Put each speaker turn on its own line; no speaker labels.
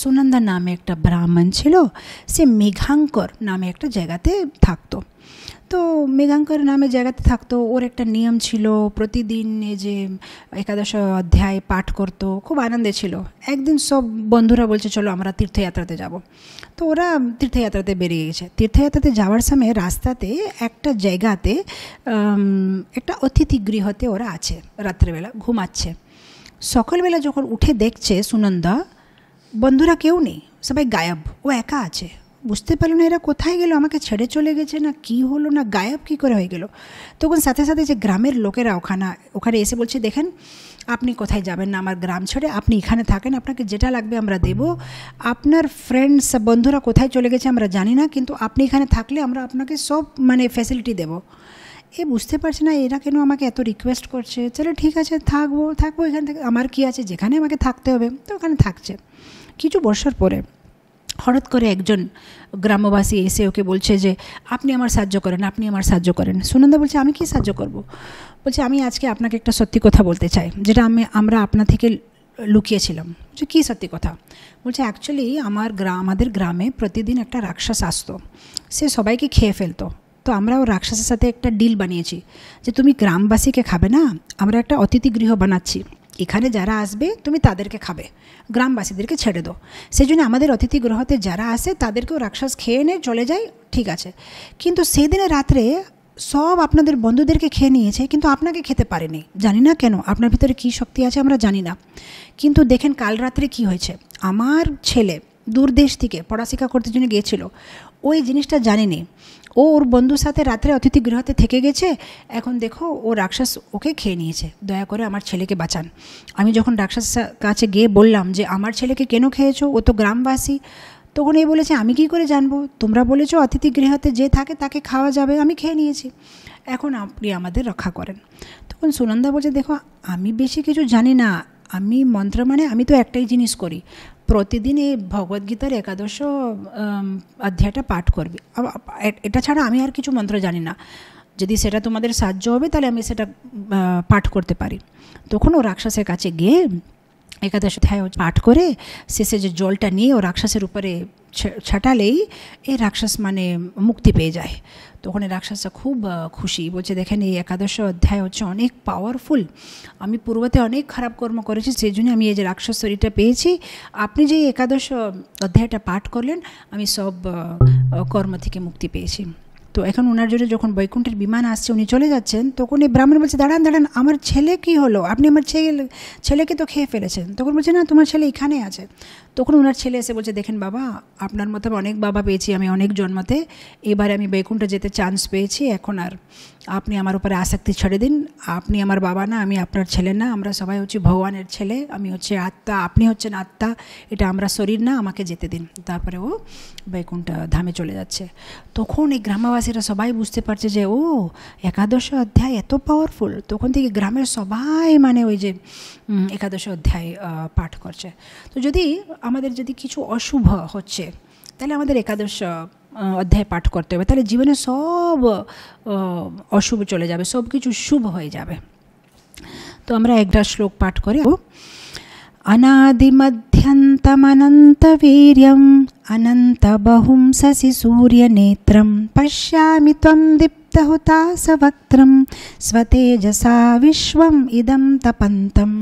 সুনন্দা নামে একটা ব্রাহ্মণ ছিল, সে মেঘাঙ্কর নামে একটা জায়গাতে থাকতো। তো মেঘাঙ্কর নামে জায়গাতে থাকতো, ওর একটা নিয়ম ছিল, প্রতিদিন এই যে একাদশ অধ্যায় পাঠ করতো, খুব আনন্দে ছিল। একদিন সব বন্ধুরা বলছে, চলো আমরা তীর্থযাত্রাতে যাব। তো ওরা তীর্থযাত্রাতে বেরিয়ে গেছে। তীর্থযাত্রাতে যাওয়ার সময় রাস্তাতে একটা জায়গাতে একটা অতিথি গৃহতে ওরা আছে, রাত্রেবেলা ঘুমাচ্ছে। সকালবেলা যখন উঠে দেখছে সুনন্দা বন্ধুরা কেউ নেই, সবাই গায়েব। ও একা আছে। বুঝতে পারল না এরা কোথায় গেল, আমাকে ছেড়ে চলে গেছে না কি হলো, না গায়েব কী করে হয়ে গেল। তখন সাথে সাথে যে গ্রামের লোকেরা ওখানে ওখানে এসে বলছে, দেখেন, আপনি কোথায় যাবেন না আমার গ্রাম ছেড়ে, আপনি এখানে থাকেন, আপনাকে যেটা লাগবে আমরা দেব। আপনার ফ্রেন্ডস বন্ধুরা কোথায় চলে গেছে আমরা জানি না, কিন্তু আপনি এখানে থাকলে আমরা আপনাকে সব মানে ফ্যাসিলিটি দেবো। এ বুঝতে পারছে না, এরা কেন আমাকে এত রিকোয়েস্ট করছে? চলো ঠিক আছে, থাকব থাকব এখান থেকে, আমার কি আছে? যেখানে আমাকে থাকতে হবে, তো ওখানে থাকছে। কিছু বছর পরে হঠাৎ করে একজন গ্রামবাসী এসে ওকে বলছে যে, আপনি আমার সাহায্য করেন, আপনি আমার সাহায্য করেন। সুনন্দা বলছে, আমি কি সাহায্য করব? বলছে, আমি আজকে আপনাকে একটা সত্যি কথা বলতে চাই, যেটা আমি, আমরা আপনা থেকে লুকিয়েছিলাম। যে কী সত্যি কথা? বলছে অ্যাকচুয়ালি আমার গ্রাম আমাদের গ্রামে প্রতিদিন একটা রাক্ষস আসতো। সে সবাইকে খেয়ে ফেলতো। তো আমরা ও রাক্ষসের সাথে একটা ডিল বানিয়েছি যে, তুমি গ্রামবাসীকে খাবে না, আমরা একটা অতিথি গৃহ বানাচ্ছি। এখানে যারা আসবে, তুমি তাদেরকে খাবে। গ্রামবাসীদেরকে ছেড়ে দাও। সেই জন্য আমাদের অতিথি গ্রহতে যারা আসে, তাদেরকেও রাক্ষস খেয়ে নে, চলে যায়, ঠিক আছে। কিন্তু সেদিনে রাত্রে সব আপনাদের বন্ধুদেরকে খেয়ে নিয়েছে, কিন্তু আপনাকে খেতে পারেনি। জানি না কেন, আপনার ভিতরে কী শক্তি আছে আমরা জানি না। কিন্তু দেখেন কাল রাত্রে কি হয়েছে। আমার ছেলে দূর দেশ থেকে পড়াশিক্ষা করতে জন্য গিয়েছিল, ওই জিনিসটা জানেনি। ও ওর বন্ধুর সাথে রাত্রে অতিথি গৃহতে থেকে গেছে। এখন দেখো ও রাক্ষস ওকে খেয়ে নিয়েছে। দয়া করে আমার ছেলেকে বাঁচান। আমি যখন রাক্ষস কাছে গিয়ে বললাম যে, আমার ছেলেকে কেন খেয়েছো? ও তো গ্রামবাসী। তখন এই বলেছে, আমি কি করে জানব? তোমরা বলেছ অতিথি গৃহতে যে থাকে তাকে খাওয়া যাবে, আমি খেয়ে নিয়েছি। এখন আপনি আমাদের রক্ষা করেন। তখন সুনন্দা বলছে, দেখো, আমি বেশি কিছু জানি না। আমি মন্ত্র মানে আমি তো একটাই জিনিস করি। প্রতিদিন এই ভগবদ্গীতার একাদশ অধ্যায়টা পাঠ করবি। এটা ছাড়া আমি আর কিছু মন্ত্র জানি না। যদি সেটা তোমাদের সাহায্য হবে, তাহলে আমি সেটা পাঠ করতে পারি। তখন ও রাক্ষসের কাছে গিয়ে একাদশ অধ্যায় পাঠ করে শেষে যে জলটা নিয়ে ও রাক্ষসের উপরে ছাটালেই এই রাক্ষস মানে মুক্তি পেয়ে যায়। তখন এই রাক্ষসটা খুব খুশি। বলছে, দেখেন, এই একাদশ অধ্যায় হচ্ছে অনেক পাওয়ারফুল আমি পূর্বতে অনেক খারাপ কর্ম করেছি সেই জন্য আমি এই যে রাক্ষস শরীরটা পেয়েছি। আপনি যে একাদশ অধ্যায়টা পাঠ করলেন, আমি সব কর্ম থেকে মুক্তি পেয়েছি। তো এখন ওনার জন্য যখন বৈকুণ্ঠের বিমান আসছে, উনি চলে যাচ্ছেন, তখন এই ব্রাহ্মণ বলছে, দাঁড়ান দাঁড়ান, আমার ছেলে কি হলো? আপনি আমার ছেলে, ছেলেকে তো খেয়ে ফেলেছেন। তখন বলছে, না, তোমার ছেলে এখানে আছে। তখন ওনার ছেলে এসে বলছে, দেখেন বাবা, আপনার মতো অনেক বাবা পেয়েছি আমি অনেক জন্মাতে। এবারে আমি বৈকুণ্ঠ যেতে চান্স পেয়েছি, এখন আর আপনি আমার উপরে আসক্তি ছেড়ে দিন। আপনি আমার বাবা না, আমি আপনার ছেলে না। আমরা সবাই হচ্ছি ভগবানের ছেলে, আমি হচ্ছে আত্মা, আপনি হচ্ছেন আত্মা। এটা আমরা শরীর না, আমাকে যেতে দিন। তারপরে ও বৈকুণ্ঠ ধামে চলে যাচ্ছে। তখন এই গ্রামবাসীরা সবাই বুঝতে পারছে যে, ও, একাদশ অধ্যায় এত পাওয়ারফুল তখন থেকে গ্রামের সবাই মানে ওই যে একাদশ অধ্যায় পাঠ করছে। তো যদি আমাদের যদি কিছু অশুভ হচ্ছে, তাহলে আমাদের একাদশ অধ্যায় পাঠ করতে হবে। তাহলে জীবনে সব অশুভ চলে যাবে, সব কিছু শুভ হয়ে যাবে। তো আমরা একটা শ্লোক পাঠ করে। অনাদিমধ্যন্তমনন্তবীর্যম अनन्तबहुंससि सूर्यनेत्रं पश्यामि त्वं दीप्तहुतासवक्त्रं स्वतेजसा विश्वम् इदं तपन्तम्